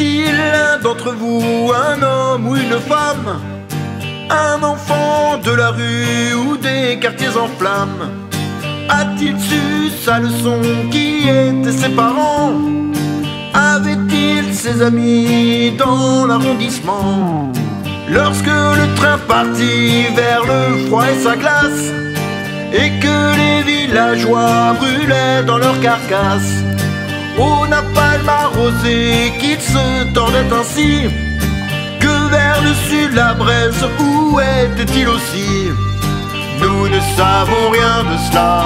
Est-il d'entre vous un homme ou une femme Un enfant de la rue ou des quartiers en flammes? A-t-il su sa leçon qui étaient ses parents? Avait-il ses amis dans l'arrondissement? Lorsque le train partit vers le froid et sa glace Et que les villageois brûlaient dans leur carcasse Au napalm arrosé qu'il se tordait ainsi Que vers le sud la braise où était-il aussi Nous ne savons rien de cela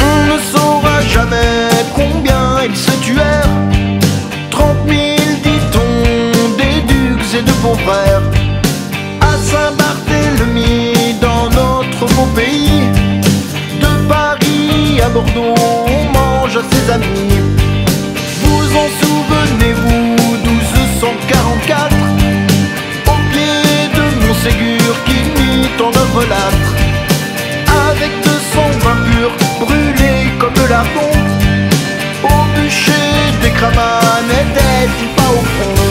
On ne saura jamais combien ils se tuèrent. Trente mille, dit-on, des ducs et de beaux frères. Bordeaux, on mange ses amis. Vous en souvenez-vous, 1244 Au pied de Montségur qui mit en œuvre l'âtre Avec 220 purs brûlés comme de la fonte Au bûcher des cramanes n'était-il pas au fond?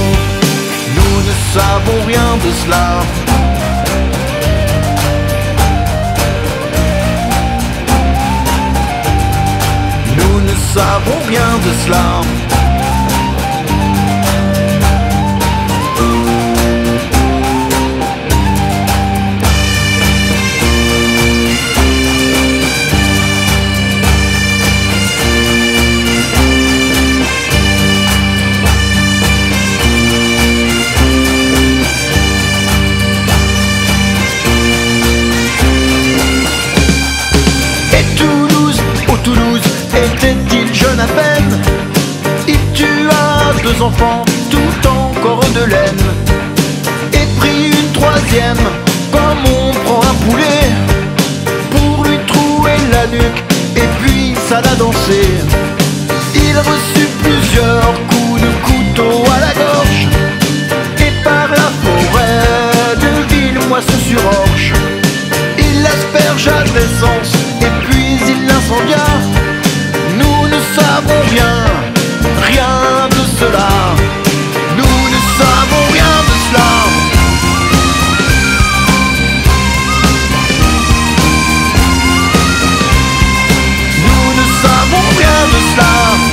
Nous ne savons rien de cela savons rien de cela tout encore de laine. Et prit une troisième, comme on prend un poulet the